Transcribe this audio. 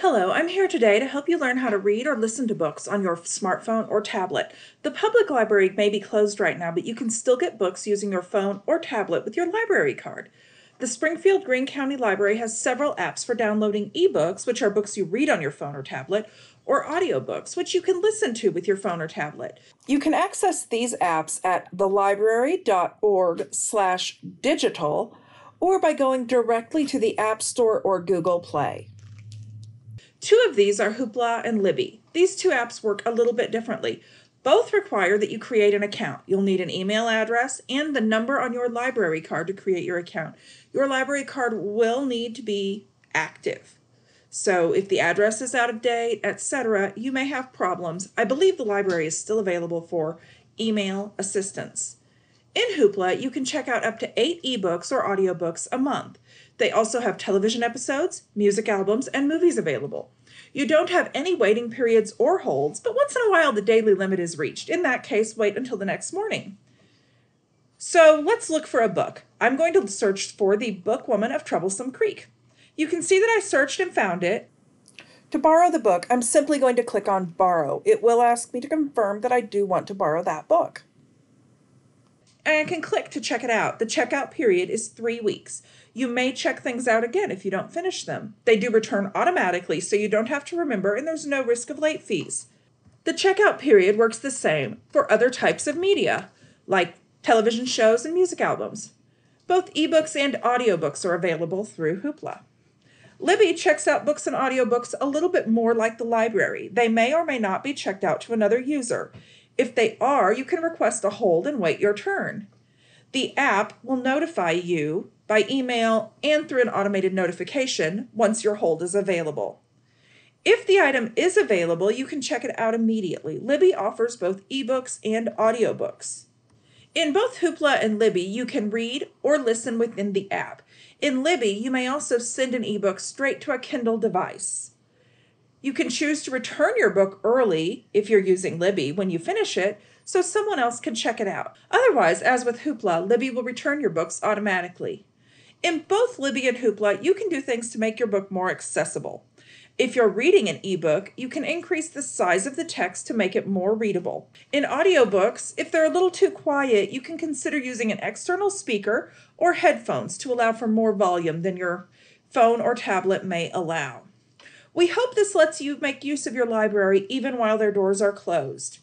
Hello, I'm here today to help you learn how to read or listen to books on your smartphone or tablet. The public library may be closed right now, but you can still get books using your phone or tablet with your library card. The Springfield Greene County Library has several apps for downloading ebooks, which are books you read on your phone or tablet, or audiobooks, which you can listen to with your phone or tablet. You can access these apps at thelibrary.org/digital or by going directly to the App Store or Google Play. Two of these are Hoopla and Libby. These two apps work a little bit differently. Both require that you create an account. You'll need an email address and the number on your library card to create your account. Your library card will need to be active. So if the address is out of date, etc., you may have problems. I believe the library is still available for email assistance. In Hoopla, you can check out up to eight ebooks or audiobooks a month. They also have television episodes, music albums, and movies available. You don't have any waiting periods or holds, but once in a while the daily limit is reached. In that case, wait until the next morning. So let's look for a book. I'm going to search for The Book Woman of Troublesome Creek. You can see that I searched and found it. To borrow the book, I'm simply going to click on Borrow. It will ask me to confirm that I do want to borrow that book and can click to check it out. The checkout period is three weeks. You may check things out again if you don't finish them. They do return automatically, so you don't have to remember, and there's no risk of late fees. The checkout period works the same for other types of media, like television shows and music albums. Both ebooks and audiobooks are available through Hoopla. Libby checks out books and audiobooks a little bit more like the library. They may or may not be checked out to another user. If they are, you can request a hold and wait your turn. The app will notify you by email and through an automated notification once your hold is available. If the item is available, you can check it out immediately. Libby offers both ebooks and audiobooks. In both Hoopla and Libby, you can read or listen within the app. In Libby, you may also send an ebook straight to a Kindle device. You can choose to return your book early if you're using Libby when you finish it, so someone else can check it out. Otherwise, as with Hoopla, Libby will return your books automatically. In both Libby and Hoopla, you can do things to make your book more accessible. If you're reading an ebook, you can increase the size of the text to make it more readable. In audiobooks, if they're a little too quiet, you can consider using an external speaker or headphones to allow for more volume than your phone or tablet may allow. We hope this lets you make use of your library even while their doors are closed.